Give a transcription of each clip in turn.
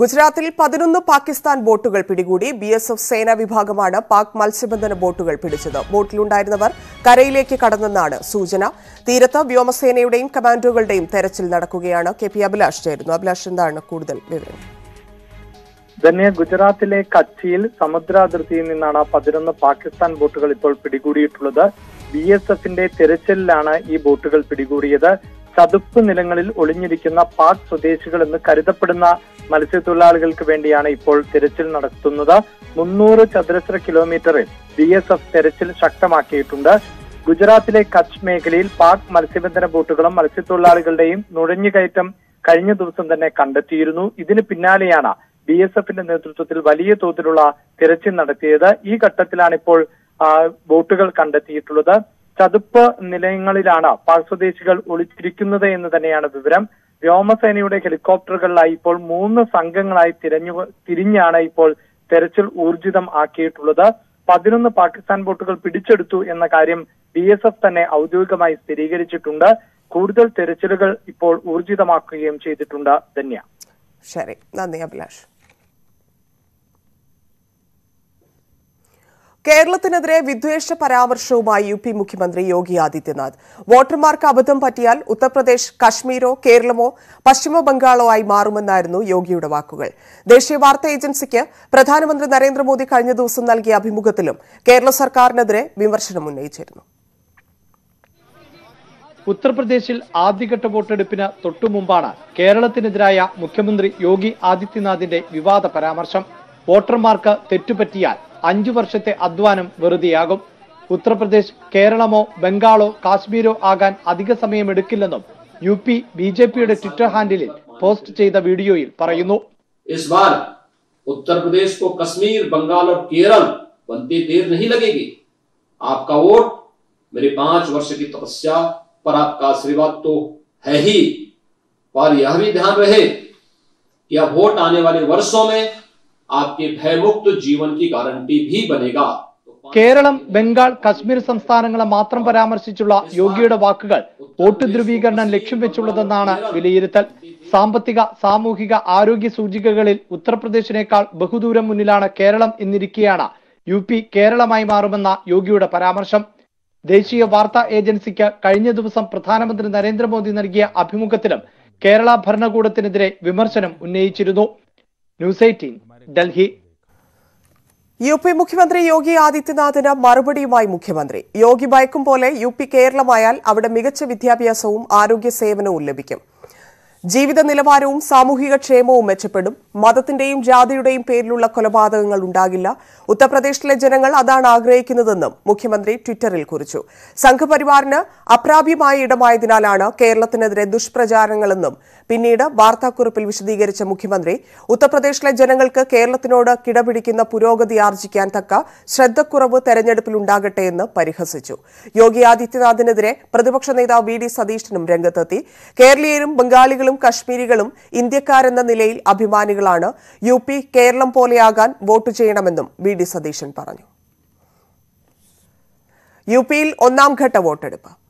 ഗുജറാത്തിൽ പതിനൊന്ന് പാകിസ്ഥാൻ ബോട്ടുകൾ പിടികൂടി ബി എസ് എഫ് സേനാ വിഭാഗമാണ് പാക് മത്സ്യബന്ധന ബോട്ടുകൾ പിടിച്ചത്. ബോട്ടിലുണ്ടായിരുന്നവർ കരയിലേക്ക് കടന്നെന്നാണ് സൂചന. തീരത്ത് വ്യോമസേനയുടെയും കമാൻഡോകളുടെയും തെരച്ചിൽ നടക്കുകയാണ്. കെ പി അഭിലാഷ് ചേരുന്നു. അഭിലാഷ് എന്താണ് കൂടുതൽ വിവരം? ധന്യ ഗുജറാത്തിലെ കച്ചിയിൽ സമുദ്ര അതിർത്തിയിൽ നിന്നാണ് പതിനൊന്ന് പാകിസ്ഥാൻ ബോട്ടുകൾ ഇപ്പോൾ പിടികൂടിയിട്ടുള്ളത്. ബി എസ് എഫിന്റെ തെരച്ചിലിലാണ് ഈ ബോട്ടുകൾ പിടികൂടിയത്. ചതുപ്പ് നിലങ്ങളിൽ ഒളിഞ്ഞിരിക്കുന്ന പാക് സ്വദേശികൾ എന്ന് കരുതപ്പെടുന്ന മത്സ്യത്തൊഴിലാളികൾക്ക് വേണ്ടിയാണ് ഇപ്പോൾ തിരച്ചിൽ നടത്തുന്നത്. മുന്നൂറ് ചതുരശ്ര കിലോമീറ്ററിൽ ബി എസ് എഫ് തെരച്ചിൽ ശക്തമാക്കിയിട്ടുണ്ട്. ഗുജറാത്തിലെ കച്ച് മേഖലയിൽ പാക് മത്സ്യബന്ധന ബോട്ടുകളും മത്സ്യത്തൊഴിലാളികളുടെയും നുഴഞ്ഞുകയറ്റം കഴിഞ്ഞ ദിവസം തന്നെ കണ്ടെത്തിയിരുന്നു. ഇതിന് പിന്നാലെയാണ് ബി എസ് എഫിന്റെ നേതൃത്വത്തിൽ വലിയ തോതിലുള്ള തിരച്ചിൽ നടത്തിയത്. ഈ ഘട്ടത്തിലാണ് ഇപ്പോൾ ബോട്ടുകൾ കണ്ടെത്തിയിട്ടുള്ളത്. ചതുപ്പ് നിലയങ്ങളിലാണ് പാക് സ്വദേശികൾ ഒളിച്ചിരിക്കുന്നത് എന്ന് തന്നെയാണ് വിവരം. വ്യോമസേനയുടെ ഹെലികോപ്റ്ററുകളിലായി ഇപ്പോൾ മൂന്ന് സംഘങ്ങളായി തിരഞ്ഞു തിരിഞ്ഞാണ് ഇപ്പോൾ തെരച്ചിൽ ഊർജിതം ആക്കിയിട്ടുള്ളത്. പതിനൊന്ന് പാകിസ്ഥാൻ ബോട്ടുകൾ പിടിച്ചെടുത്തു എന്ന കാര്യം ബി എസ് എഫ് തന്നെ ഔദ്യോഗികമായി സ്ഥിരീകരിച്ചിട്ടുണ്ട്. കൂടുതൽ തെരച്ചിലുകൾ ഇപ്പോൾ ഊർജിതമാക്കുകയും ചെയ്തിട്ടുണ്ട് ധന്യ. ശരി. നന്ദി അഭിലാഷ്. കേരളത്തിനെതിരെ വിദ്വേഷ പരാമർശവുമായി യു പി മുഖ്യമന്ത്രി യോഗി ആദിത്യനാഥ്. വോട്ടർമാർക്ക് അബദ്ധം പറ്റിയാൽ ഉത്തർപ്രദേശ് കശ്മീരോ കേരളമോ പശ്ചിമ ബംഗാളോ ആയി മാറുമെന്നായിരുന്നു യോഗിയുടെ വാക്കുകൾ. ദേശീയ വാർത്താ ഏജൻസിക്ക് പ്രധാനമന്ത്രി നരേന്ദ്രമോദി കഴിഞ്ഞ ദിവസം നൽകിയ അഭിമുഖത്തിലും കേരള സർക്കാരിനെതിരെ വിമർശനം ഉന്നയിച്ചിരുന്നു. ഉത്തർപ്രദേശിൽ ആദ്യഘട്ട വോട്ടെടുപ്പിന് തൊട്ടുമുമ്പാണ് കേരളത്തിനെതിരായ മുഖ്യമന്ത്രി യോഗി ആദിത്യനാഥിന്റെ വിവാദ പരാമർശം. വോട്ടർമാർക്ക് തെറ്റുപറ്റിയാൽ അഞ്ചു വർഷത്തെ അധ്വാനം വെറുതെയാകും ഉത്തർപ്രദേശ് കേരളമോ ബംഗാളോ കാശ്മീരോ ആകാൻ അധിക സമയമെടുക്കില്ലെന്നും യു പി ബി ജെ പിയുടെ ട്വിറ്റർ ഹാൻഡിലിൽ പോസ്റ്റ് ചെയ്ത വീഡിയോയിൽ പറയുന്നു इस बार उत्तर प्रदेश को कश्मीर बंगाल और केरल बनते देर नहीं लगेगी आपका वोट मेरे पांच वर्ष की तपस्या पर आपका आशीर्वाद तो है ही पर यह भी ध्यान रहे कि यह वोट आने वाले वर्षों में आपके भयमुक्त जीवन की गारंटी भी बनेगा കേരളം ബംഗാൾ കശ്മീർ സംസ്ഥാനങ്ങളെ മാത്രം പരാമർശിച്ചുള്ള യോഗിയുടെ വാക്കുകൾ വോട്ട് ധ്രുവീകരണം ലക്ഷ്യം വെച്ചുള്ളതെന്നാണ് വിലയിരുത്തൽ സാമ്പത്തിക സാമൂഹിക ആരോഗ്യ സൂചികകളിൽ ഉത്തർപ്രദേശിനേക്കാൾ ബഹുദൂരം മുന്നിലാണ് കേരളം എന്നിരിക്കെയാണ് യു പി കേരളമായി മാറുമെന്ന യോഗിയുടെ പരാമർശം ദേശീയ വാർത്താ ഏജൻസിക്ക് കഴിഞ്ഞ ദിവസം പ്രധാനമന്ത്രി നരേന്ദ്രമോദി നൽകിയ അഭിമുഖത്തിലും കേരള ഭരണകൂടത്തിനെതിരെ വിമർശനം ഉന്നയിച്ചിരുന്നു News eighteen Delhi. U P മുഖ്യമന്ത്രി യോഗി ആദിത്യനാഥിന് മറുപടിയുമായി മുഖ്യമന്ത്രി. യോഗി ഭയക്കും പോലെ യു പി കേരളമായാൽ അവിടെ മികച്ച വിദ്യാഭ്യാസവും ആരോഗ്യ സേവനവും ലഭിക്കും. ജീവിത നിലവാരവും സാമൂഹിക ക്ഷേമവും മെച്ചപ്പെടും. മതത്തിന്റെയും ജാതിയുടെയും പേരിലുള്ള കൊലപാതകങ്ങൾ ഉണ്ടാകില്ല. ഉത്തർപ്രദേശിലെ ജനങ്ങൾ അതാണ് ആഗ്രഹിക്കുന്നതെന്നും മുഖ്യമന്ത്രി ട്വിറ്ററിൽ കുറിച്ചു. സംഘപരിവാറിന് അപ്രാപ്യമായ ഇടമായതിനാലാണ് കേരളത്തിനെതിരെ ദുഷ്പ്രചാരങ്ങളെന്നും പിന്നീട് വാർത്താക്കുറിപ്പിൽ വിശദീകരിച്ച മുഖ്യമന്ത്രി ഉത്തർപ്രദേശിലെ ജനങ്ങൾക്ക് കേരളത്തിനോട് കിടപിടിക്കുന്ന പുരോഗതി ആർജിക്കാൻ തക്ക ശ്രദ്ധക്കുറവ് തെരഞ്ഞെടുപ്പിൽ ഉണ്ടാകട്ടെ എന്ന് പരിഹസിച്ചു. യോഗി ആദിത്യനാഥിനെതിരെ പ്രതിപക്ഷ നേതാവ് വി ഡി സതീശനും രംഗത്തെത്തി. കേരളീയരും ബംഗാളികളും കശ്മീരികളും ഇന്ത്യക്കാരെന്ന നിലയിൽ അഭിമാനികളാണ്. യു പി കേരളം പോലെയാകാൻ വോട്ട് ചെയ്യണമെന്നും വി ഡി സതീശൻ പറഞ്ഞു. യു പിയിൽ ഒന്നാം ഘട്ട വോട്ടെടുപ്പ്.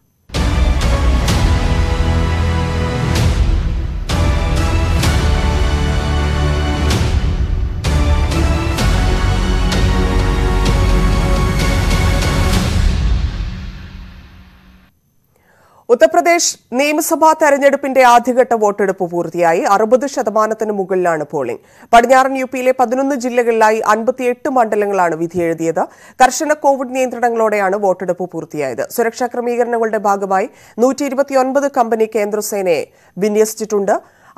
ഉത്തർപ്രദേശ് നിയമസഭാ തെരഞ്ഞെടുപ്പിന്റെ ആദ്യഘട്ട വോട്ടെടുപ്പ് പൂർത്തിയായി. അറുപത് ശതമാനത്തിന് മുകളിലാണ് പോളിംഗ്. പടിഞ്ഞാറൻ യു പിയിലെ പതിനൊന്ന് ജില്ലകളിലായി അൻപത്തിയെട്ട് മണ്ഡലങ്ങളാണ് വിധിയെഴുതിയത്. കർശന കോവിഡ് നിയന്ത്രണങ്ങളോടെയാണ് വോട്ടെടുപ്പ് പൂർത്തിയായത്. സുരക്ഷാ ക്രമീകരണങ്ങളുടെ ഭാഗമായി നൂറ്റി ഇരുപത്തിയൊൻപത് കമ്പനി കേന്ദ്രസേനയെ വിന്യസിച്ചിട്ടുണ്ട്.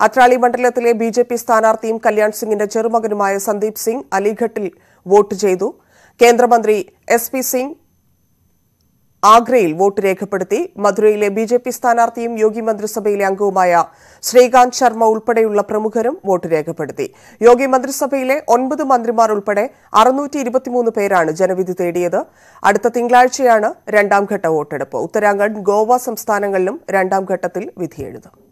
അത്രാളി മണ്ഡലത്തിലെ ബി ജെ പി സ്ഥാനാർത്ഥിയും കല്യാൺ സിംഗിന്റെ ചെറുമകനുമായ സന്ദീപ് സിംഗ് അലിഘട്ടിൽ വോട്ട് ചെയ്തു. കേന്ദ്രമന്ത്രി എസ് പി സിംഗ് ആഗ്രയിൽ വോട്ട് രേഖപ്പെടുത്തി മധുരയിലെ ബി ജെ പി സ്ഥാനാർത്ഥിയും യോഗി മന്ത്രിസഭയിലെ അംഗവുമായ ശ്രീകാന്ത് ശർമ്മ ഉൾപ്പെടെയുള്ള പ്രമുഖരും വോട്ട് രേഖപ്പെടുത്തി. യോഗി മന്ത്രിസഭയിലെ ഒൻപത് മന്ത്രിമാർ ഉൾപ്പെടെ അറുന്നൂറ്റി പേരാണ് ജനവിധി തേടിയത്. അടുത്ത തിങ്കളാഴ്ചയാണ് രണ്ടാംഘട്ട വോട്ടെടുപ്പ്. ഉത്തരാഖണ്ഡ് ഗോവ സംസ്ഥാനങ്ങളിലും രണ്ടാം ഘട്ടത്തിൽ വിധിയെഴുതും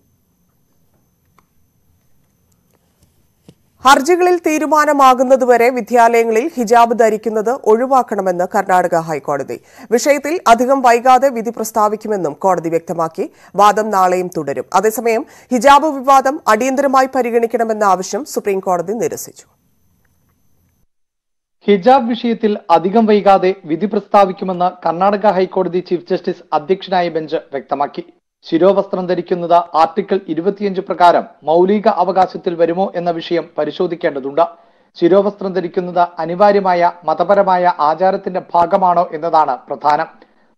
ഹർജികളിൽ തീരുമാനമാകുന്നതുവരെ വിദ്യാലയങ്ങളിൽ ഹിജാബ് ധരിക്കുന്നത് ഒഴിവാക്കണമെന്ന് കർണാടക ഹൈക്കോടതി. വിഷയത്തിൽ അധികം വൈകാതെ വിധി പ്രസ്താവിക്കുമെന്നും കോടതി വ്യക്തമാക്കി. വാദം നാളെയും തുടരും. അതേസമയം ഹിജാബ് വിവാദം അടിയന്തരമായി പരിഗണിക്കണമെന്ന ആവശ്യം സുപ്രീംകോടതി നിരസിച്ചു. ഹിജാബ് വിഷയത്തിൽ അധികം വൈകാതെ വിധി പ്രസ്താവിക്കുമെന്ന് കർണാടക ഹൈക്കോടതി ചീഫ് ജസ്റ്റിസ് അധ്യക്ഷനായ ബെഞ്ച് വ്യക്തമാക്കി. ശിരോവസ്ത്രം ധരിക്കുന്നത് ആർട്ടിക്കിൾ ഇരുപത്തിയഞ്ച് പ്രകാരം മൗലിക അവകാശത്തിൽ വരുമോ എന്ന വിഷയം പരിശോധിക്കേണ്ടതുണ്ട്. ശിരോവസ്ത്രം ധരിക്കുന്നത് അനിവാര്യമായ മതപരമായ ആചാരത്തിന്റെ ഭാഗമാണോ എന്നതാണ് പ്രധാനം.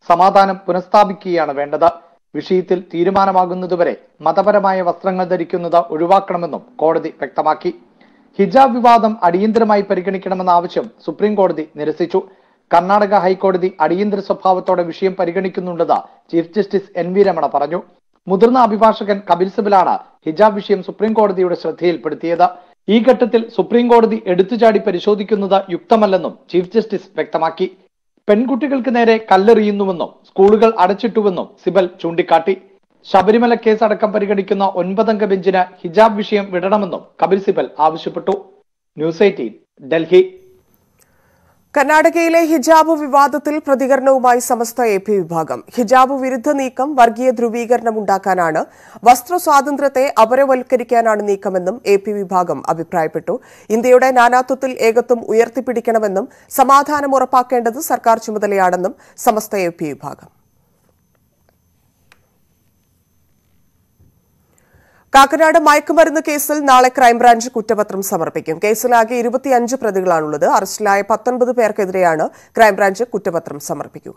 സമാധാനം പുനഃസ്ഥാപിക്കുകയാണ് വേണ്ടത്. വിഷയത്തിൽ തീരുമാനമാകുന്നതുവരെ മതപരമായ വസ്ത്രങ്ങൾ ധരിക്കുന്നത് ഒഴിവാക്കണമെന്നും കോടതി വ്യക്തമാക്കി. ഹിജാബ് വിവാദം അടിയന്തരമായി പരിഗണിക്കണമെന്ന ആവശ്യം സുപ്രീം കോടതി നിരസിച്ചു. കർണാടക ഹൈക്കോടതി അടിയന്തര സ്വഭാവത്തോടെ വിഷയം പരിഗണിക്കുന്നുണ്ടെന്ന് chief justice N V Ramana പറഞ്ഞു. മുതിർന്ന അഭിഭാഷകൻ കപിൽ സിബലാണ് ഹിജാബ് വിഷയം സുപ്രീം കോടതിയുടെ ശ്രദ്ധയിൽപ്പെടുത്തിയത്. ഈ ഘട്ടത്തിൽ സുപ്രീം കോടതി എടുത്തുചാടി പരിശോധിക്കുന്നത് യുക്തമല്ലെന്നും ചീഫ് ജസ്റ്റിസ് വ്യക്തമാക്കി. പെൺകുട്ടികൾക്ക് നേരെ കല്ലെറിയുന്നുവെന്നും സ്കൂളുകൾ അടച്ചിട്ടുവെന്നും സിബൽ ചൂണ്ടിക്കാട്ടി. ശബരിമല കേസ് അടക്കം പരിഗണിക്കുന്ന ഒൻപതംഗ ബെഞ്ചിന് ഹിജാബ് വിഷയം വിടണമെന്നും കപിൽ സിബൽ ആവശ്യപ്പെട്ടു. News eighteen Delhi. കർണാടകയിലെ ഹിജാബ് വിവാദത്തിൽ പ്രതികരണവുമായി സമസ്ത എ പി വിഭാഗം. ഹിജാബ് വിരുദ്ധ നീക്കം വർഗീയ ധ്രുവീകരണം ഉണ്ടാക്കാനാണ് വസ്ത്ര സ്വാതന്ത്ര്യത്തെ അപരവൽക്കരിക്കാനാണ് നീക്കമെന്നും എ പി വിഭാഗം അഭിപ്രായപ്പെട്ടു. ഇന്ത്യയുടെ നാനാത്വത്തിൽ ഏകത്വം ഉയർത്തിപ്പിടിക്കണമെന്നും സമാധാനം ഉറപ്പാക്കേണ്ടത് സർക്കാർ ചുമതലയാണെന്നും സമസ്ത എ പി വിഭാഗം. കാക്കനാട് മയക്കുമരുന്ന് കേസിൽ നാളെ ക്രൈംബ്രാഞ്ച് കുറ്റപത്രം സമർപ്പിക്കും. കേസിലാകെ ഇരുപത്തിയഞ്ച് പ്രതികളാണുള്ളത്. അറസ്റ്റിലായ പത്തൊൻപത് പേർക്കെതിരെയാണ് ക്രൈംബ്രാഞ്ച് കുറ്റപത്രം സമർപ്പിക്കുക.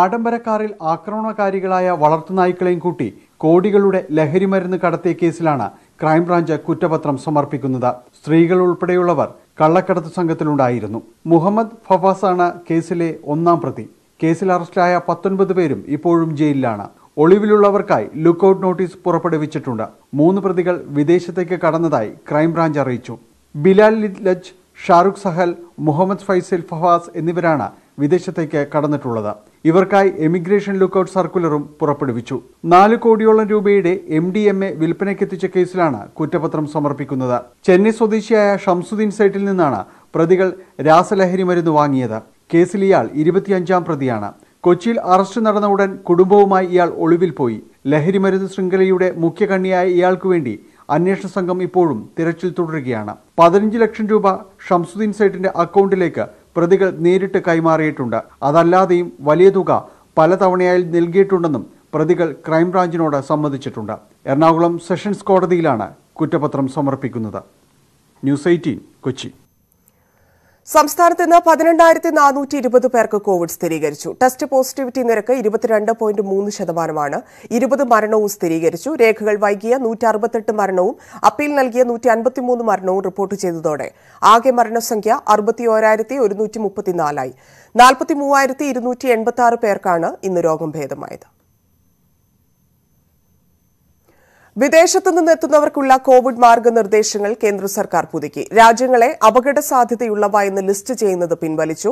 ആഡംബരക്കാരിൽ ആക്രമണകാരികളായ വളർത്തുനായ്ക്കളെയും കൂട്ടി കോടികളുടെ ലഹരിമരുന്ന് കടത്തിയ കേസിലാണ് ക്രൈംബ്രാഞ്ച് കുറ്റപത്രം സമർപ്പിക്കുന്നത്. സ്ത്രീകൾ ഉൾപ്പെടെയുള്ളവർ കള്ളക്കടത്ത് സംഘത്തിലുണ്ടായിരുന്നു. മുഹമ്മദ് ഫവാസാണ് കേസിലെ ഒന്നാം പ്രതി. കേസിൽ അറസ്റ്റിലായ പത്തൊൻപത് പേരും ഇപ്പോഴും ജയിലിലാണ്. ഒളിവിലുള്ളവർക്കായി ലുക്കൌട്ട് നോട്ടീസ് പുറപ്പെടുവിച്ചിട്ടുണ്ട്. മൂന്ന് പ്രതികൾ വിദേശത്തേക്ക് കടന്നതായി ക്രൈംബ്രാഞ്ച് അറിയിച്ചു. ബിലാൽ ലജ് ഷാറുഖ് സഹൽ മുഹമ്മദ് ഫൈസൽ ഫവാസ് എന്നിവരാണ് വിദേശത്തേക്ക് കടന്നിട്ടുള്ളത്. ഇവർക്കായി എമിഗ്രേഷൻ ലുക്കൌട്ട് സർക്കുലറും പുറപ്പെടുവിച്ചു. നാല് കോടിയോളം രൂപയുടെ എം ഡി എം എ വിൽപ്പനയ്ക്കെത്തിച്ച കേസിലാണ് കുറ്റപത്രം സമർപ്പിക്കുന്നത്. ചെന്നൈ സ്വദേശിയായ ഷംസുദ്ദീൻ സൈറ്റിൽ നിന്നാണ് പ്രതികൾ രാസലഹരി മരുന്ന് വാങ്ങിയത്. കേസിൽ ഇയാൾ ഇരുപത്തിയഞ്ചാം പ്രതിയാണ്. കൊച്ചിയിൽ അറസ്റ്റ് നടന്ന ഉടൻ കുടുംബവുമായി ഇയാൾ ഒളിവിൽ പോയി. ലഹരിമരുന്ന് ശൃംഖലയുടെ മുഖ്യ കണ്ണിയായ ഇയാൾക്കു വേണ്ടി അന്വേഷണ സംഘം ഇപ്പോഴും തിരച്ചിൽ തുടരുകയാണ്. പതിനഞ്ച് ലക്ഷം രൂപ ഷംസുദ്ദീൻ സൈറ്റിന്റെ അക്കൗണ്ടിലേക്ക് പ്രതികൾ നേരിട്ട് കൈമാറിയിട്ടുണ്ട്. അതല്ലാതെയും വലിയ തുക പലതവണയായി നൽകിയിട്ടുണ്ടെന്നും പ്രതികൾ ക്രൈംബ്രാഞ്ചിനോട് സമ്മതിച്ചിട്ടുണ്ട്. എറണാകുളം സെഷൻസ് കോടതിയിലാണ് കുറ്റപത്രം സമർപ്പിക്കുന്നത്. News eighteen Kochi. സംസ്ഥാനത്ത് ഇന്ന് പതിനെണ്ണായിരത്തി നാനൂറ്റി ഇരുപത് പേർക്ക് കോവിഡ് സ്ഥിരീകരിച്ചു. ടെസ്റ്റ് പോസിറ്റിവിറ്റി നിരക്ക് ഇരുപത്തിരണ്ട് പോയിന്റ് മൂന്ന് ശതമാനമാണ്. ഇരുപത് മരണവും സ്ഥിരീകരിച്ചു. രേഖകൾ വൈകിയ നൂറ്റി അറുപത്തെട്ട് മരണവും അപ്പീൽ നൽകിയ നൂറ്റി അൻപത്തിമൂന്ന് മരണവും റിപ്പോർട്ട് ചെയ്തതോടെ ആകെ മരണസംഖ്യ അറുപത്തി ഓരായിരത്തി ഒരുന്നൂറ്റി മുപ്പത്തിനാലായി നാൽപ്പത്തി മൂവായിരത്തി ഇരുന്നൂറ്റി എൺപത്തി ആറ് പേർക്കാണ് ഇന്ന് രോഗം ഭേദമായത്. വിദേശത്തു നിന്നെത്തുന്നവർക്കുള്ള കോവിഡ് മാർഗനിർദ്ദേശങ്ങൾ കേന്ദ്ര സർക്കാർ പുതുക്കി. രാജ്യങ്ങളെ അപകട സാധ്യതയുള്ളവ എന്ന് ലിസ്റ്റ് ചെയ്യുന്നത് പിൻവലിച്ചു.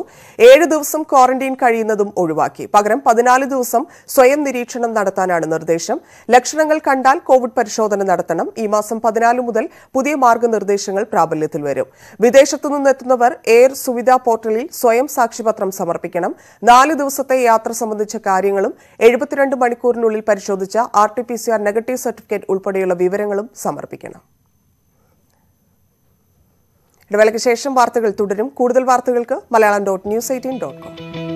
ഏഴ് ദിവസം ക്വാറന്റൈൻ കഴിയുന്നതും ഒഴിവാക്കി. പകരം പതിനാല് ദിവസം സ്വയം നിരീക്ഷണം നടത്താനാണ് നിർദ്ദേശം. ലക്ഷണങ്ങൾ കണ്ടാൽ കോവിഡ് പരിശോധന നടത്തണം. ഈ മാസം പതിനാല് മുതൽ പുതിയ മാർഗനിർദ്ദേശങ്ങൾ പ്രാബല്യത്തിൽ വരും. വിദേശത്തു നിന്നെത്തുന്നവർ എയർ സുവിധ പോർട്ടലിൽ സ്വയം സാക്ഷിപത്രം സമർപ്പിക്കണം. നാല് ദിവസത്തെ യാത്ര സംബന്ധിച്ച കാര്യങ്ങളും എഴുപത്തിരണ്ട് മണിക്കൂറിനുള്ളിൽ പരിശോധിച്ച R T P C R negative certificate ഉൾപ്പെടെയുള്ള വിവരങ്ങളും സമർപ്പിക്കണം. ഇടവേളയ്ക്ക് ശേഷം വാർത്തകൾ തുടരും. കൂടുതൽ വാർത്തകൾക്ക് Malayalam dot news eighteen dot com.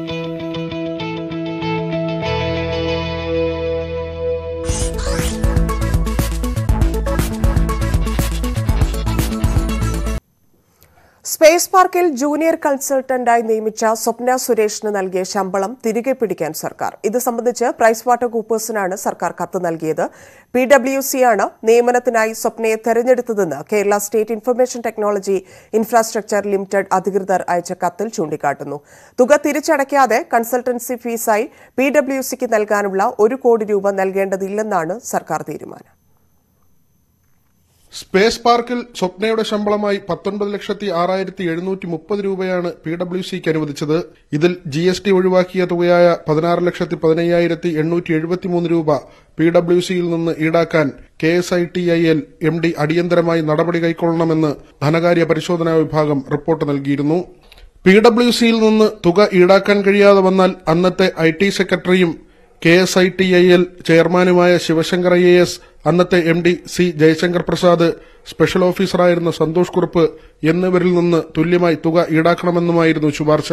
Space പാർക്കിൽ ജൂനിയർ കൺസൾട്ടന്റായി നിയമിച്ച സ്വപ്ന സുരേഷിന് നൽകിയ ശമ്പളം തിരികെ പിടിക്കാൻ സർക്കാർ. ഇത് സംബന്ധിച്ച് പ്രൈസ് വാട്ടർ കൂപ്പേഴ്സിനാണ് സർക്കാർ കത്ത് നൽകിയത്. പി ഡബ്ല്യു സിയാണ് നിയമനത്തിനായി സ്വപ്നയെ തെരഞ്ഞെടുത്തതെന്ന് Kerala state information technology infrastructure limited അധികൃതർ അയച്ച കത്തിൽ ചൂണ്ടിക്കാട്ടുന്നു. തുക തിരിച്ചടയ്ക്കാതെ കൺസൾട്ടൻസി ഫീസായി പി ഡബ്ല്യു സിക്ക് നൽകാനുള്ള ഒരു കോടി രൂപ നൽകേണ്ടതില്ലെന്നാണ് സർക്കാർ തീരുമാനം. സ്പേസ് പാർക്കിൽ സ്വപ്നയുടെ ശമ്പളമായി പത്തൊൻപത് ലക്ഷത്തി ആറായിരത്തി എഴുന്നൂറ്റി മുപ്പത് രൂപയാണ് പി ഡബ്ല്യു സിക്ക് അനുവദിച്ചത്. ഇതിൽ ജി എസ് ടി ഒഴിവാക്കിയ തുകയായ പതിനാറ് ലക്ഷത്തി പതിനയ്യായിരത്തി എണ്ണൂറ്റി എഴുപത്തിമൂന്ന് രൂപ പി ഡബ്ല്യു സിയിൽ നിന്ന് ഈടാക്കാൻ K S I T I L M D അടിയന്തരമായി നടപടി കൈക്കൊള്ളണമെന്ന് ധനകാര്യ പരിശോധനാ വിഭാഗം റിപ്പോർട്ട് നൽകിയിരുന്നു. പി ഡബ്ല്യു സിയിൽ നിന്ന് തുക ഈടാക്കാൻ കഴിയാതെ വന്നാൽ അന്നത്തെ ഐ ടി സെക്രട്ടറിയും K S I T I L ചെയർമാനുമായ ശിവശങ്കർ ഐ എ എസ് അന്നത്തെ M D C Jayasankar Prasad special ഓഫീസറായിരുന്ന Santhosh Kurup എന്നിവരിൽ നിന്ന് തുല്യമായി തുക ഈടാക്കണമെന്നുമായിരുന്നു ശുപാർശ.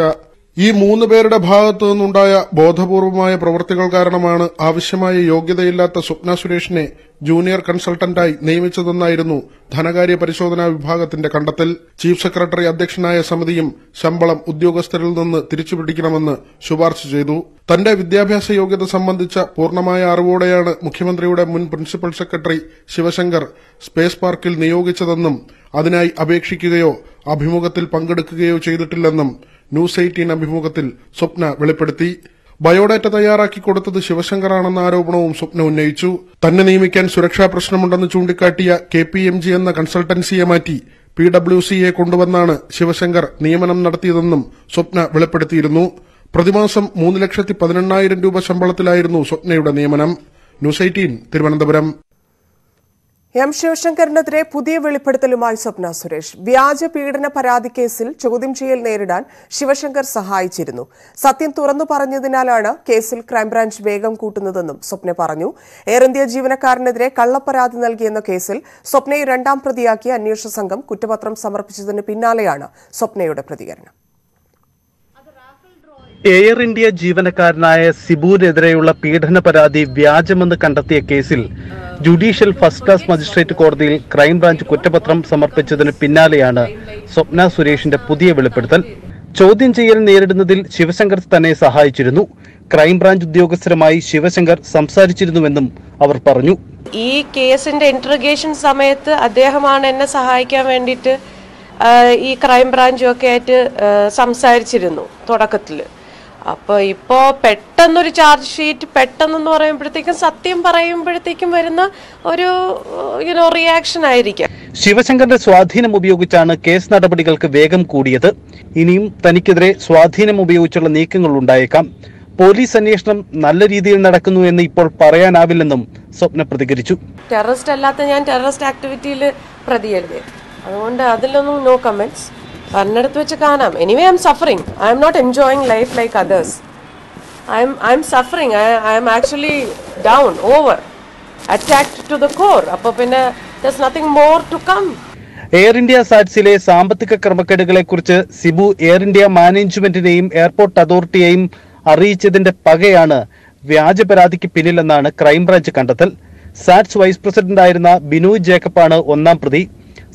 ഈ മൂന്ന് പേരുടെ ഭാഗത്തു നിന്നുണ്ടായ ബോധപൂർവമായ പ്രവൃത്തികൾ കാരണമാണ് ആവശ്യമായ യോഗ്യതയില്ലാത്ത സ്വപ്ന സുരേഷിനെ ജൂനിയർ കൺസൾട്ടന്റായി നിയമിച്ചതെന്നായിരുന്നു ധനകാര്യ പരിശോധനാ വിഭാഗത്തിന്റെ കണ്ടെത്തൽ. ചീഫ് സെക്രട്ടറി അധ്യക്ഷനായ സമിതിയും ശമ്പളം ഉദ്യോഗസ്ഥരിൽ നിന്ന് തിരിച്ചുപിടിക്കണമെന്ന് ശുപാർശ ചെയ്തു. തന്റെ വിദ്യാഭ്യാസ യോഗ്യത സംബന്ധിച്ച പൂർണമായ അറിവോടെയാണ് മുഖ്യമന്ത്രിയുടെ മുൻ പ്രിൻസിപ്പൽ സെക്രട്ടറി ശിവശങ്കർ സ്പേസ് പാർക്കിൽ നിയോഗിച്ചതെന്നും അതിനായി അപേക്ഷിക്കുകയോ അഭിമുഖത്തിൽ പങ്കെടുക്കുകയോ ചെയ്തിട്ടില്ലെന്നും ന്യൂസ് എയ്റ്റീൻ അഭിമുഖത്തിൽ സ്വപ്ന വെളിപ്പെടുത്തി. ബയോഡാറ്റ തയ്യാറാക്കി കൊടുത്തത് ശിവശങ്കറാണെന്ന ആരോപണവും സ്വപ്ന ഉന്നയിച്ചു. തന്നെ നിയമിക്കാൻ സുരക്ഷാ പ്രശ്നമുണ്ടെന്ന് ചൂണ്ടിക്കാട്ടിയ കെ പി എം ജി എന്ന കൺസൾട്ടൻസിയെ മാറ്റി പി ഡബ്ല്യു സിയെ കൊണ്ടുവന്നാണ് ശിവശങ്കർ നിയമനം നടത്തിയതെന്നും സ്വപ്ന വെളിപ്പെടുത്തിയിരുന്നു. പ്രതിമാസം മൂന്ന് ലക്ഷത്തി പതിനെണ്ണായിരം രൂപ ശമ്പളത്തിലായിരുന്നു സ്വപ്നയുടെ നിയമനം. News eighteen Thiruvananthapuram. എം ശിവശങ്കറിനെതിരെ പുതിയ വെളിപ്പെടുത്തലുമായി സ്വപ്ന സുരേഷ്. വ്യാജ പീഡന പരാതി കേസിൽ ചോദ്യം ചെയ്യൽ നേരിടാൻ ശിവശങ്കർ സഹായിച്ചിരുന്നു. സത്യം തുറന്നു പറഞ്ഞതിനാലാണ് കേസിൽ ക്രൈംബ്രാഞ്ച് വേഗം കൂട്ടുന്നതെന്നും സ്വപ്ന പറഞ്ഞു. എയർ ഇന്ത്യ ജീവനക്കാരനെതിരെ കള്ളപ്പരാതി നൽകിയെന്ന കേസിൽ സ്വപ്നയെ രണ്ടാം പ്രതിയാക്കി അന്വേഷണ സംഘം കുറ്റപത്രം സമർപ്പിച്ചതിന് പിന്നാലെയാണ് സ്വപ്നയുടെ പ്രതികരണം. എയർ ഇന്ത്യ ജീവനക്കാരനായ സിബുവിനെതിരെയുള്ള പീഡന പരാതി വ്യാജമെന്ന് കണ്ടെത്തിയ കേസിൽ ജുഡീഷ്യൽ ഫസ്റ്റ് ക്ലാസ് മജിസ്ട്രേറ്റ് കോടതിയിൽ ക്രൈംബ്രാഞ്ച് കുറ്റപത്രം സമർപ്പിച്ചതിന് പിന്നാലെയാണ് സ്വപ്ന സുരേഷിന്റെ പുതിയ വെളിപ്പെടുത്തൽ. ചോദ്യം ചെയ്യൽ നേരിടുന്നതിൽ ശിവശങ്കർ തന്നെ സഹായിച്ചിരുന്നു. ക്രൈംബ്രാഞ്ച് ഉദ്യോഗസ്ഥരുമായി ശിവശങ്കർ സംസാരിച്ചിരുന്നുവെന്നും അവർ പറഞ്ഞു. ഈ കേസിന്റെ ഇന്റർഗേഷൻ സമയത്ത് അദ്ദേഹമാണ് എന്നെ സഹായിക്കാൻ വേണ്ടിയിട്ട് ഈ ക്രൈംബ്രാഞ്ചും ഒക്കെ ആയിട്ട് സംസാരിച്ചിരുന്നു തുടക്കത്തിൽ അപ്പോൾ ഇപ്പോ പെട്ടെന്നൊരു ചാർജ് ഷീറ്റ് പെട്ടെന്ന് പറയുമ്പോഴത്തേക്കും സത്യം പറയുമ്പോഴത്തേക്കും വരുന്ന ഒരു യുനോ റിയാക്ഷൻ ആയിരിക്കും. ശിവശങ്കറിന്റെ സ്വാധീനം ഉപയോഗിച്ചാണ് കേസ് നടപടികൾക്ക് വേഗം കൂടിയത്. ഇനിയും തനിക്കെതിരെ സ്വാധീനം ഉപയോഗിച്ചുള്ള നീക്കങ്ങൾ ഉണ്ടായേക്കാം. പോലീസ് അന്വേഷണം നല്ല രീതിയിൽ നടക്കുന്നു എന്ന് ഇപ്പോൾ പറയാനാവില്ലെന്നും സ്വപ്ന പ്രതികരിച്ചു. ടെററിസ്റ്റ് അല്ലാത്ത ഞാൻ ടെററിസ്റ്റ് ആക്ടിവിറ്റിയിൽ പ്രതിയല്ലേ? അതുകൊണ്ട് അതിലൊന്നും നോ കമന്റ്സ് പറഞ്ഞിടത്ത് വെച്ച് കാണാം. Anyway I'm suffering I'm not enjoying life like others I'm I'm suffering I'm actually down over attacked to the core അപ്പോൾ പിന്നെ that's nothing more to come Air India സാറ്റ്സിലെ സാമ്പത്തിക ക്രമക്കേടുകളെ കുറിച്ച് സിബു എയർ ഇന്ത്യ മാനേജ്മെന്റിനെയും airport അതോറിറ്റിയെയും അറിയിച്ചതിന്റെ പകയാണ് വ്യാജ പരാതിക്ക് പിന്നിലെന്നാണ് ക്രൈംബ്രാഞ്ച് കണ്ടെത്തൽ. സാറ്റ്സ് വൈസ് പ്രസിഡന്റായിരുന്ന ബിനോയ് ജേക്കബാണ് ഒന്നാം പ്രതി.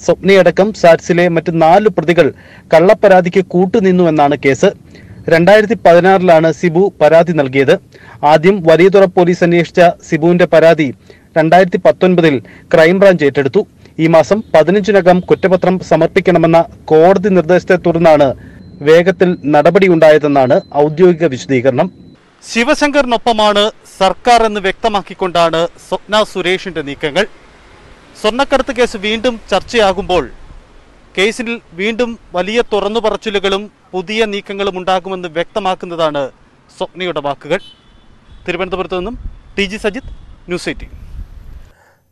സ്വപ്നയടക്കം സാറ്റ്സിലെ മറ്റ് നാല് പ്രതികൾ കള്ളപ്പരാതിക്ക് കൂട്ടുനിന്നുവെന്നാണ് കേസ്. രണ്ടായിരത്തി പതിനാറിലാണ് സിബു പരാതി നൽകിയത്. ആദ്യം വലിയതുറ പോലീസ് അന്വേഷിച്ച സിബുവിന്റെ പരാതി രണ്ടായിരത്തി പത്തൊൻപതിൽ ക്രൈംബ്രാഞ്ച് ഏറ്റെടുത്തു. ഈ മാസം പതിനഞ്ചിനകം കുറ്റപത്രം സമർപ്പിക്കണമെന്ന കോടതി നിർദ്ദേശത്തെ തുടർന്നാണ് വേഗത്തിൽ നടപടിയുണ്ടായതെന്നാണ് ഔദ്യോഗിക വിശദീകരണം. ശിവശങ്കറിനൊപ്പമാണ് സർക്കാർ എന്ന് വ്യക്തമാക്കിക്കൊണ്ടാണ് സ്വപ്ന സുരേഷിന്റെ നീക്കങ്ങൾ. സ്വർണക്കടത്ത് കേസ് വീണ്ടും ചർച്ചയാകുമ്പോൾ കേസിൽ വീണ്ടും വലിയ തുറന്നു പറച്ചിലുകളും പുതിയ നീക്കങ്ങളും ഉണ്ടാകുമെന്ന് വ്യക്തമാക്കുന്നതാണ് സ്വപ്നയുടെ വാക്കുകൾ. തിരുവനന്തപുരത്ത് നിന്നും T G Sajith news eighteen.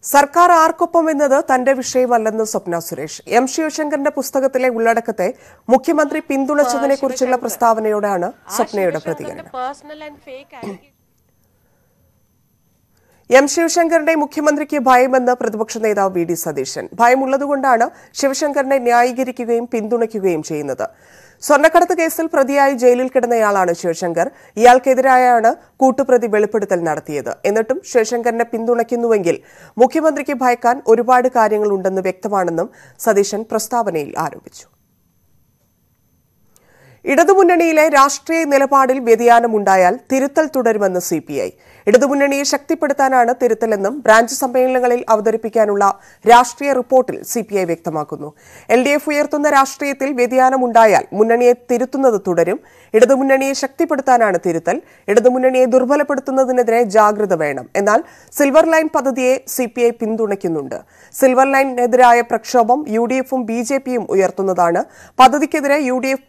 സർക്കാർ ആർക്കൊപ്പം എന്നത് തന്റെ വിഷയമല്ലെന്ന് സ്വപ്ന സുരേഷ്. എം ശിവശങ്കറിന്റെ പുസ്തകത്തിലെ ഉള്ളടക്കത്തെ മുഖ്യമന്ത്രി പിന്തുണച്ചതിനെ കുറിച്ചുള്ള പ്രസ്താവനയോടാണ് സ്വപ്നയുടെ പ്രതികരണം. എം ശിവശങ്കറിനെ മുഖ്യമന്ത്രിക്ക് ഭയമെന്ന് പ്രതിപക്ഷ നേതാവ് വി ഡി സതീശൻ. ഭയമുള്ളതുകൊണ്ടാണ് ശിവശങ്കറിനെ ന്യായീകരിക്കുകയും പിന്തുണയ്ക്കുകയും ചെയ്യുന്നത്. സ്വർണക്കടത്ത് കേസിൽ പ്രതിയായി ജയിലിൽ കിടന്നയാളാണ് ശിവശങ്കർ. ഇയാൾക്കെതിരായാണ് കൂട്ടുപ്രതി വെളിപ്പെടുത്തൽ നടത്തിയത്. എന്നിട്ടും ശിവശങ്കറിനെ പിന്തുണയ്ക്കുന്നുവെങ്കിൽ മുഖ്യമന്ത്രിക്ക് ഭയക്കാൻ ഒരുപാട് കാര്യങ്ങളുണ്ടെന്ന് വ്യക്തമാണെന്നും സതീശൻ പ്രസ്താവനയിൽ ആരോപിച്ചു. ഇടതുമുന്നണിയിലെ രാഷ്ട്രീയ നിലപാടിൽ വ്യതിയാനമുണ്ടായാൽ തിരുത്തൽ തുടരുമെന്ന് സി പി ഐ. ഇടതുമുന്നണിയെ ശക്തിപ്പെടുത്താനാണ് തിരുത്തലെന്നും ബ്രാഞ്ച് സമ്മേളനങ്ങളിൽ അവതരിപ്പിക്കാനുള്ള രാഷ്ട്രീയ റിപ്പോർട്ടിൽ സി പി ഐ വ്യക്തമാക്കുന്നു. എൽ ഡി എഫ് ഉയർത്തുന്ന രാഷ്ട്രീയത്തിൽ വ്യതിയാനമുണ്ടായാൽ മുന്നണിയെ തിരുത്തുന്നത് തുടരും. ഇടതുമുന്നണിയെ ശക്തിപ്പെടുത്താനാണ് തിരുത്തൽ. ഇടതുമുന്നണിയെ ദുർബലപ്പെടുത്തുന്നതിനെതിരെ ജാഗ്രത വേണം. എന്നാൽ സിൽവർ ലൈൻ പദ്ധതിയെ സി പി ഐ പിന്തുണയ്ക്കുന്നുണ്ട്. സിൽവർ ലൈനെതിരായ പ്രക്ഷോഭം യു ഡി എഫും ബി ജെ പിയും ഉയർത്തുന്നതാണ്. പദ്ധതിക്കെതിരെ യു ഡി എഫ്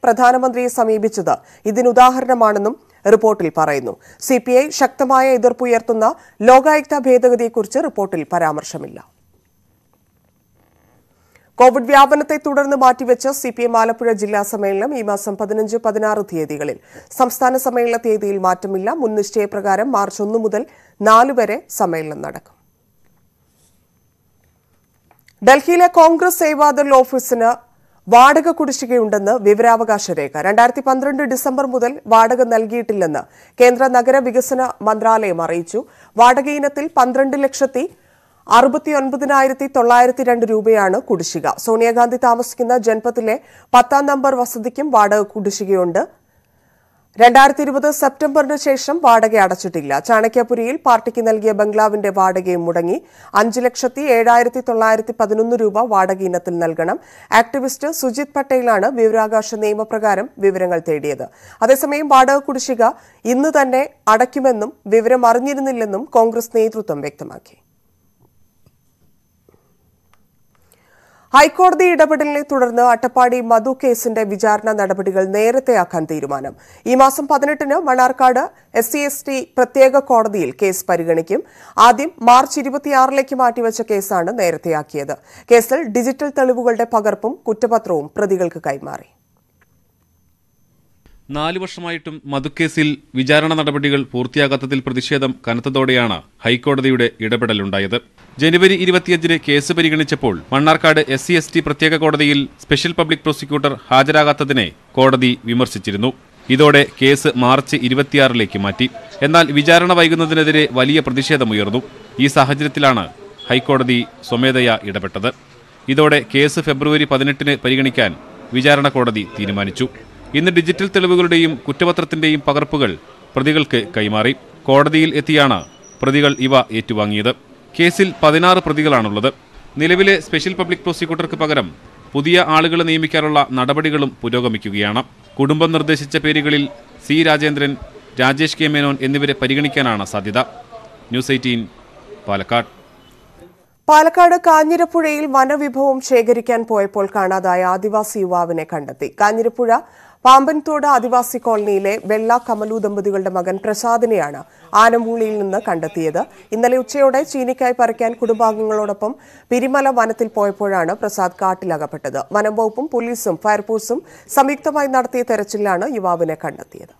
പ്രധാനമന്ത്രിയെ സമീപിച്ചത് ഇതിനുദാഹരണമാണെന്നും റിപ്പോർട്ടിൽ പറയുന്നു. സി പി ഐ ശക്തമായ എതിർപ്പുയർത്തുന്ന ലോകായുക്ത ഭേദഗതിയെക്കുറിച്ച് റിപ്പോർട്ടിൽ പരാമർശമില്ല. കോവിഡ് വ്യാപനത്തെ തുടർന്ന് മാറ്റിവെച്ച സിപിഎം ആലപ്പുഴ ജില്ലാ സമ്മേളനം ഈ മാസം പതിനഞ്ച് പതിനാറ് തീയതികളിൽ. സംസ്ഥാന സമ്മേളന തീയതിയിൽ മാറ്റമില്ല. മുൻ നിശ്ചയപ്രകാരം മാർച്ച് ഒന്ന് മുതൽ നാല് വരെ സമ്മേളനം നടക്കും. ഡൽഹിയിലെ കോൺഗ്രസ് സേവാദൾ ഓഫീസിന് വാടക കുടിശ്ശികയുണ്ടെന്ന് വിവരാവകാശ രേഖ. രണ്ടായിരത്തി പന്ത്രണ്ട് ഡിസംബർ മുതൽ വാടക നൽകിയിട്ടില്ലെന്ന് കേന്ദ്ര നഗരവികസന മന്ത്രാലയം അറിയിച്ചു. വാടക ഇനത്തിൽ പന്ത്രണ്ട് ലക്ഷത്തി അറുപത്തിയൊൻപതിനായിരത്തി തൊള്ളായിരത്തി രണ്ട് രൂപയാണ് കുടിശ്ശിക. സോണിയാഗാന്ധി താമസിക്കുന്ന ജൻപത്തിലെ പത്താം നമ്പർ വസതിക്കും വാടക കുടിശ്ശികയുണ്ട്. രണ്ടായിരത്തി ഇരുപത് സെപ്റ്റംബറിന് ശേഷം വാടക അടച്ചിട്ടില്ല. ചാണക്യപുരിയിൽ പാർട്ടിക്ക് നൽകിയ ബംഗ്ലാവിന്റെ വാടകയും മുടങ്ങി. അഞ്ച് ലക്ഷത്തി ഏഴായിരത്തി തൊള്ളായിരത്തി പതിനൊന്ന് രൂപ വാടക ഇനത്തിൽ നൽകണം. ആക്ടിവിസ്റ്റ് സുജിത് പട്ടേലാണ് വിവരാകാശ നിയമപ്രകാരം വിവരങ്ങൾ തേടിയത്. അതേസമയം വാടക കുടിശ്ശിക ഇന്ന് തന്നെ അടയ്ക്കുമെന്നും വിവരം അറിഞ്ഞിരുന്നില്ലെന്നും കോൺഗ്രസ് നേതൃത്വം വ്യക്തമാക്കി. ഹൈക്കോടതി ഇടപെടലിനെ തുടർന്ന് അട്ടപ്പാടി മധു കേസിന്റെ വിചാരണ നടപടികൾ നേരത്തെയാക്കാൻ തീരുമാനം. ഈ മാസം പതിനെട്ടിന് Mannarkkad S C S T പ്രത്യേക കോടതിയിൽ കേസ് പരിഗണിക്കും. ആദ്യം മാർച്ച് ഇരുപത്തിയാറിലേക്ക് മാറ്റിവെച്ച കേസാണ് നേരത്തെയാക്കിയത്. കേസിൽ ഡിജിറ്റൽ തെളിവുകളുടെ പകർപ്പും കുറ്റപത്രവും പ്രതികൾക്ക് കൈമാറി. നാലു വർഷമായിട്ടും മധുക്കേസിൽ വിചാരണ നടപടികൾ പൂർത്തിയാകാത്തതിൽ പ്രതിഷേധം കനത്തതോടെയാണ് ഹൈക്കോടതിയുടെ ഇടപെടലുണ്ടായത്. ജനുവരി ഇരുപത്തിയഞ്ചിന് case പരിഗണിച്ചപ്പോൾ Mannarkkad S C S T പ്രത്യേക കോടതിയിൽ സ്പെഷ്യൽ പബ്ലിക് പ്രോസിക്യൂട്ടർ ഹാജരാകാത്തതിനെ കോടതി വിമർശിച്ചിരുന്നു. ഇതോടെ കേസ് മാർച്ച് ഇരുപത്തിയാറിലേക്ക് മാറ്റി. എന്നാൽ വിചാരണ വൈകുന്നതിനെതിരെ വലിയ പ്രതിഷേധമുയർന്നു. ഈ സാഹചര്യത്തിലാണ് ഹൈക്കോടതി സ്വമേധയാ ഇടപെട്ടത്. ഇതോടെ കേസ് ഫെബ്രുവരി പതിനെട്ടിന് പരിഗണിക്കാൻ വിചാരണ കോടതി തീരുമാനിച്ചു. ഇന്ന് ഡിജിറ്റൽ തെളിവുകളുടെയും കുറ്റപത്രത്തിന്റെയും പകർപ്പുകൾ പ്രതികൾക്ക് കൈമാറി. കോടതിയിൽ എത്തിയാണ് പ്രതികൾ ഇവ ഏറ്റുവാങ്ങിയത്. കേസിൽ പതിനാറ് പ്രതികളാണുള്ളത്. നിലവിലെ സ്പെഷ്യൽ പബ്ലിക് പ്രോസിക്യൂട്ടർക്ക് പകരം പുതിയ ആളുകളെ നിയമിക്കാനുള്ള നടപടികളും പുരോഗമിക്കുകയാണ്. കുടുംബം നിർദ്ദേശിച്ച പേരുകളിൽ സി രാജേന്ദ്രൻ രാജേഷ് കെ മേനോൻ എന്നിവരെ പരിഗണിക്കാനാണ് സാധ്യത. News eighteen Palakkad. പാലക്കാട് കാഞ്ഞിരപ്പുഴയിൽ വനവിഭവം ശേഖരിക്കാൻ പോയപ്പോൾ കാണാതായ ആദിവാസി യുവാവിനെ കണ്ടെത്തി. കാഞ്ഞിരപ്പുഴ പാമ്പൻതോട് ആദിവാസി കോളനിയിലെ വെള്ള കമലു ദമ്പതികളുടെ മകൻ പ്രസാദിനെയാണ് ആനമൂളിയിൽ നിന്ന് കണ്ടെത്തിയത്. ഇന്നലെ ഉച്ചയോടെ ചീനിക്കായി പറിക്കാൻ കുടുംബാംഗങ്ങളോടൊപ്പം പിരിമല വനത്തിൽ പോയപ്പോഴാണ് പ്രസാദ് കാട്ടിലകപ്പെട്ടത്. വനം വകുപ്പും പോലീസും ഫയർഫോഴ്സും സംയുക്തമായി നടത്തിയ തെരച്ചിലാണ് യുവാവിനെ കണ്ടെത്തിയത്.